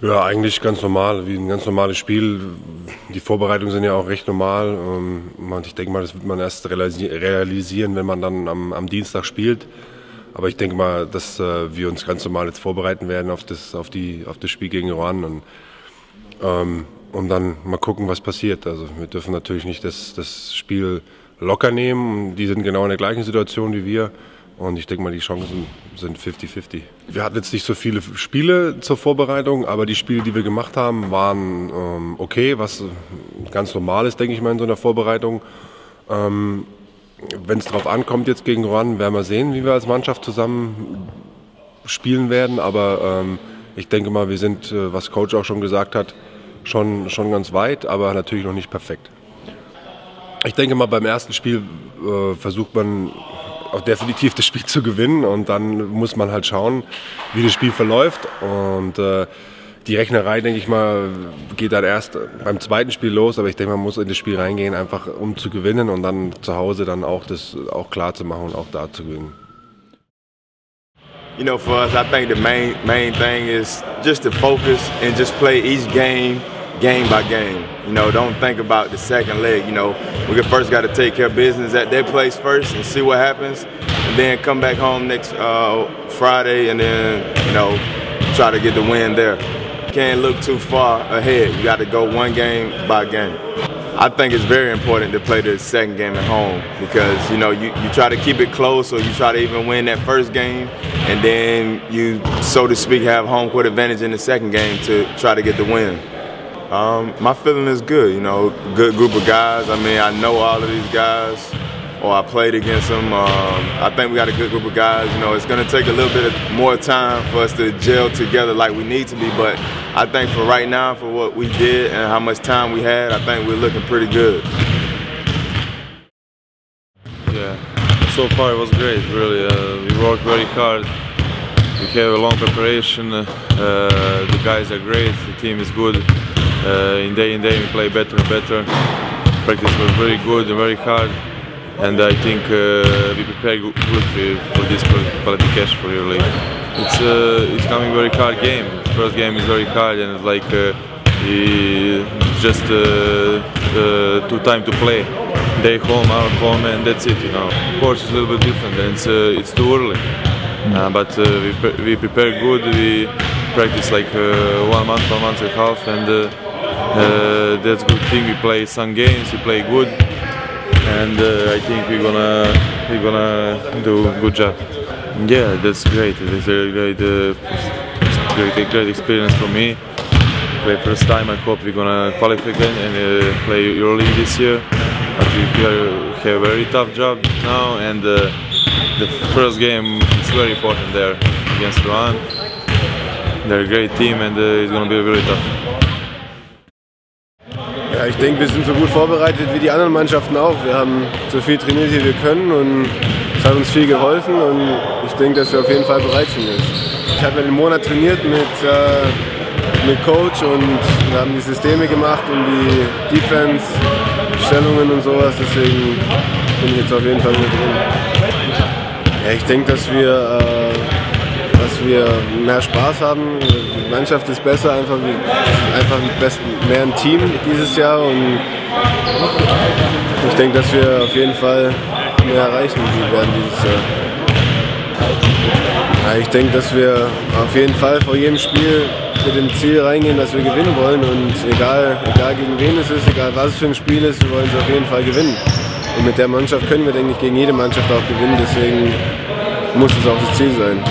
Ja, eigentlich ganz normal, wie ein ganz normales Spiel. Die Vorbereitungen sind ja auch recht normal. Ähm, ich denke mal, das wird man erst realisieren, wenn man dann am, am Dienstag spielt. Aber ich denke mal, dass äh, wir uns ganz normal jetzt vorbereiten werden auf das, auf die, auf das Spiel gegen Iran und, ähm, und dann mal gucken, was passiert. Also wir dürfen natürlich nicht das, das Spiel locker nehmen. Die sind genau in der gleichen Situation wie wir. Und ich denke mal, die Chancen sind 50-50. Wir hatten jetzt nicht so viele Spiele zur Vorbereitung, aber die Spiele, die wir gemacht haben, waren ähm, okay, was ganz normal ist, denke ich mal, in so einer Vorbereitung. Ähm, Wenn es darauf ankommt jetzt gegen Ruan, werden wir sehen, wie wir als Mannschaft zusammen spielen werden. Aber ähm, ich denke mal, wir sind, äh, was Coach auch schon gesagt hat, schon, schon ganz weit, aber natürlich noch nicht perfekt. Ich denke mal, beim ersten Spiel äh, versucht man auch definitiv das Spiel zu gewinnen. Und dann muss man halt schauen, wie das Spiel verläuft. Und äh, die Rechnerei, denke ich mal, geht dann erst beim zweiten Spiel los, aber ich denke, man muss in das Spiel reingehen, einfach um zu gewinnen und dann zu Hause dann auch das auch klar zu machen und auch da zu gewinnen. You know, for us, I think the main main thing is just to focus and just play each game game by game. You know, don't think about the second leg. You know, we first got to take care of business at their place first and see what happens, and then come back home next uh, Friday and then you know try to get the win there. Can't look too far ahead. You got to go one game by game. I think it's very important to play the second game at home because you know you, you try to keep it close or you try to even win that first game and then you so to speak have home court advantage in the second game to try to get the win. Um, my feeling is good. You know, good group of guys. I mean, I know all of these guys, or I played against them. Um, I think we got a good group of guys. You know, it's going to take a little bit of more time for us to gel together like we need to be. But I think for right now, for what we did and how much time we had, I think we're looking pretty good. Yeah, so far it was great. Really, uh, we worked very hard. We have a long preparation. Uh, the guys are great. The team is good. Uh, in day in day we play better and better. Practice was very good and very hard, and I think uh, we prepared good for this qualification for Euroleague. It's uh, it's coming very hard game. First game is very hard and it's like uh, it's just uh, uh, two time to play. Day home, our home, and that's it. You know. Of course, it's a little bit different, and it's uh, it's too early. Uh, but uh, we, pre we prepare good. We practice like uh, one month, one month and a half, and uh, that's good thing. We play some games, we play good, and uh, I think we're gonna we're gonna do a good job. Yeah, that's great. It's a great, uh, great, great experience for me. Play first time. I hope we're gonna qualify again and uh, play EuroLeague this year. But we have a very tough job now, and uh, the first game is very important there against Iran. They're a great team, and uh, it's gonna be very tough. Ja, ich denke, wir sind so gut vorbereitet wie die anderen Mannschaften auch. Wir haben so viel trainiert, wie wir können und es hat uns viel geholfen und ich denke, dass wir auf jeden Fall bereit sind jetzt. Ich habe einen Monat trainiert mit, äh, mit Coach und wir haben die Systeme gemacht und die Defense, Stellungen und sowas, deswegen bin ich jetzt auf jeden Fall mit drin. Ja, ich denke, dass wir äh, dass wir mehr Spaß haben. Die Mannschaft ist besser, einfach, einfach mehr ein Team dieses Jahr und ich denke, dass wir auf jeden Fall mehr erreichen werden dieses Jahr. Ja, ich denke, dass wir auf jeden Fall vor jedem Spiel mit dem Ziel reingehen, dass wir gewinnen wollen und egal, egal gegen wen es ist, egal was es für ein Spiel ist, wir wollen es auf jeden Fall gewinnen. Und mit der Mannschaft können wir, denke ich, gegen jede Mannschaft auch gewinnen, deswegen muss es auch das Ziel sein.